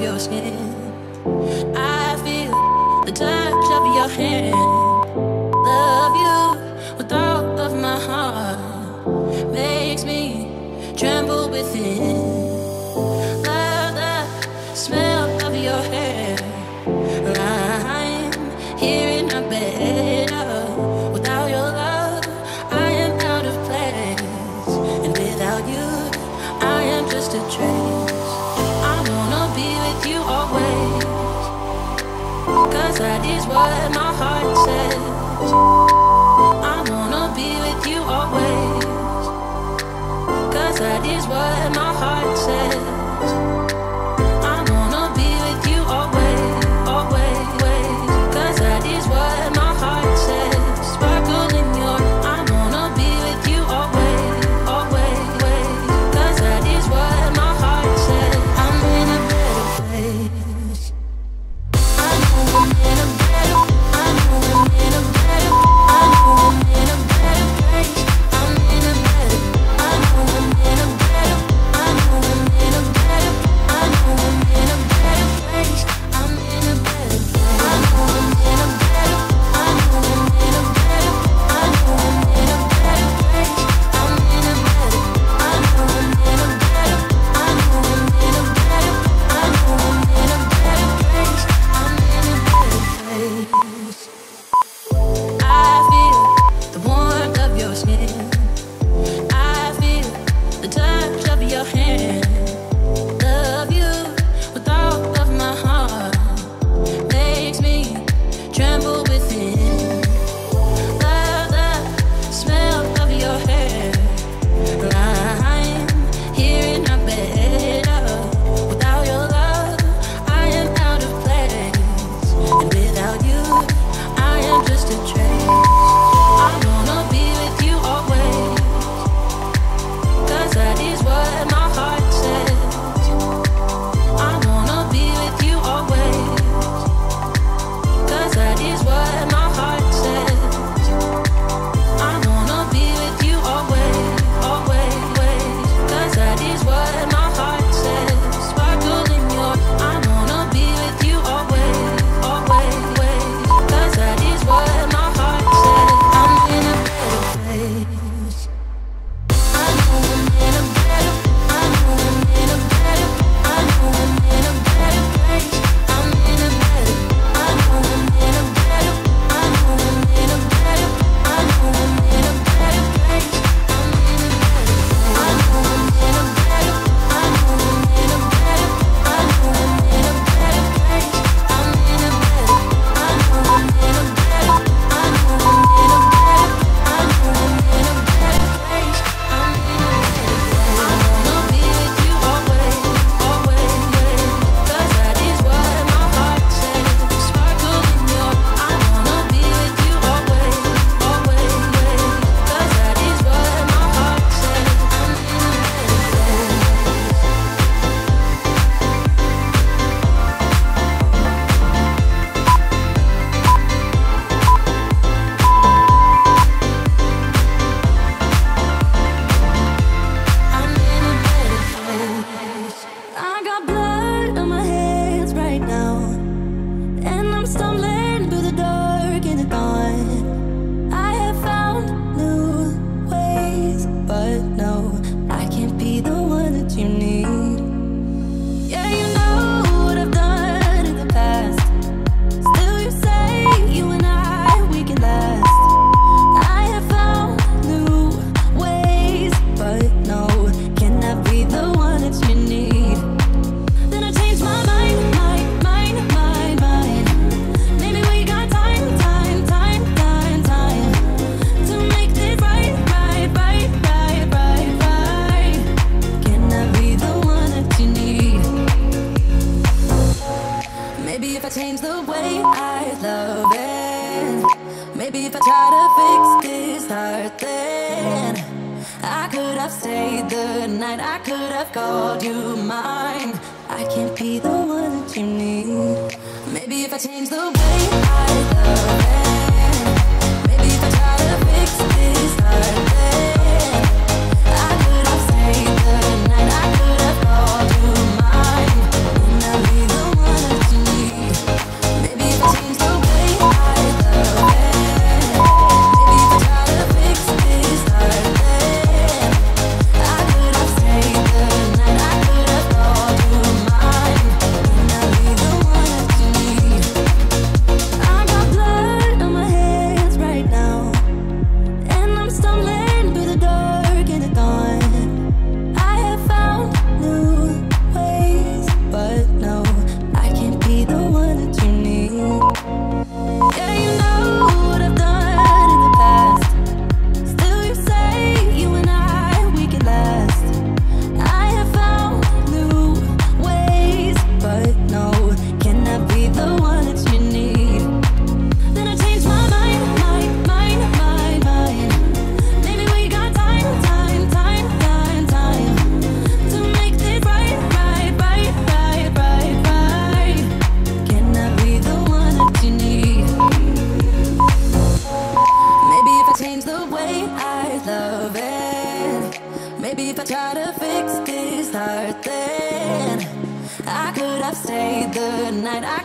your skin. I feel the touch of your hand. Love you with all of my heart. Makes me tremble within. Love the smell of your hair. I'm here. what my heart says. I wanna be with you always. Cause that is what my the night. I could have called you mine. I can't be the one that you need. Maybe if I change the way I love.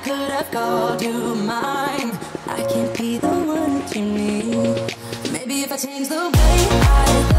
Could have called you mine. I can't be the one that you need. Maybe if I change the way